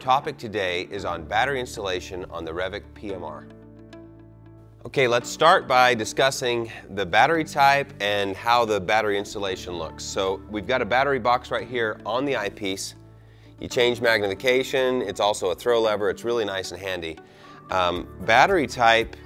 topic today is on battery installation on the Revic PMR. Okay, let's start by discussing the battery type and how the battery installation looks. So we've got a battery box right here on the eyepiece. You change magnification, it's also a throw lever, it's really nice and handy. Um, battery type,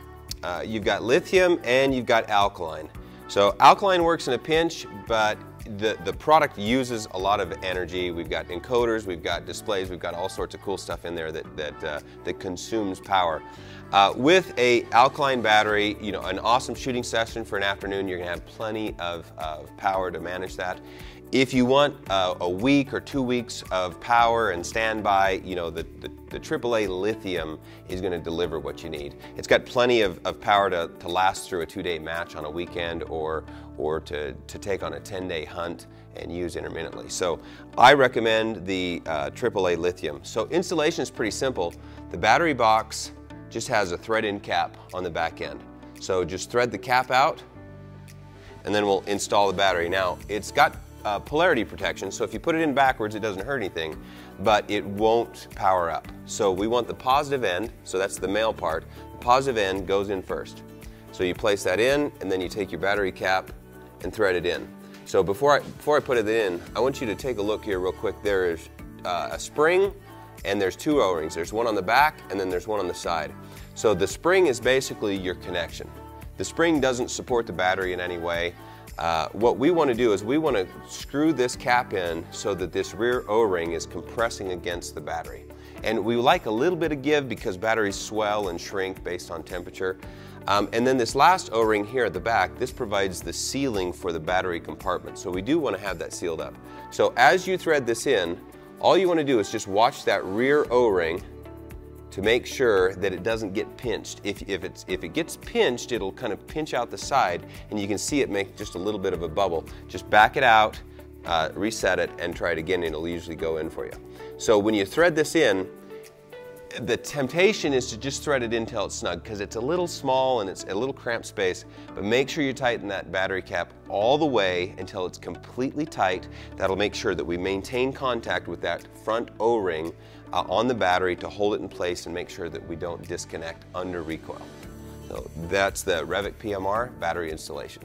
uh, you've got lithium and you've got alkaline. So alkaline works in a pinch, but the, the product uses a lot of energy. We've got encoders, we've got displays, we've got all sorts of cool stuff in there that, that, uh, that consumes power. Uh, with a alkaline battery, you know, an awesome shooting session for an afternoon, you're gonna have plenty of, of power to manage that. If you want uh, a week or two weeks of power and standby, you know, the, the, the AAA lithium is going to deliver what you need. It's got plenty of, of power to, to last through a two-day match on a weekend or, or to, to take on a 10-day hunt and use intermittently. So I recommend the uh, AAA lithium. So installation is pretty simple. The battery box just has a thread-in cap on the back end. So just thread the cap out and then we'll install the battery. Now, it's got uh, polarity protection, so if you put it in backwards, it doesn't hurt anything, but it won't power up. So we want the positive end, so that's the male part, the positive end goes in first. So you place that in, and then you take your battery cap and thread it in. So before I, before I put it in, I want you to take a look here real quick. There is uh, a spring, and there's two O-rings. There's one on the back, and then there's one on the side. So the spring is basically your connection. The spring doesn't support the battery in any way. Uh, what we want to do is we want to screw this cap in so that this rear O-ring is compressing against the battery. And we like a little bit of give because batteries swell and shrink based on temperature. Um, and then this last O-ring here at the back, this provides the sealing for the battery compartment. So we do want to have that sealed up. So as you thread this in, all you want to do is just watch that rear O-ring to make sure that it doesn't get pinched. If, if, it's, if it gets pinched, it'll kind of pinch out the side and you can see it make just a little bit of a bubble. Just back it out, uh, reset it, and try it again and it'll usually go in for you. So when you thread this in, the temptation is to just thread it in until it's snug because it's a little small and it's a little cramped space, but make sure you tighten that battery cap all the way until it's completely tight. That'll make sure that we maintain contact with that front O-ring uh, on the battery to hold it in place and make sure that we don't disconnect under recoil. So that's the Revic PMR battery installation.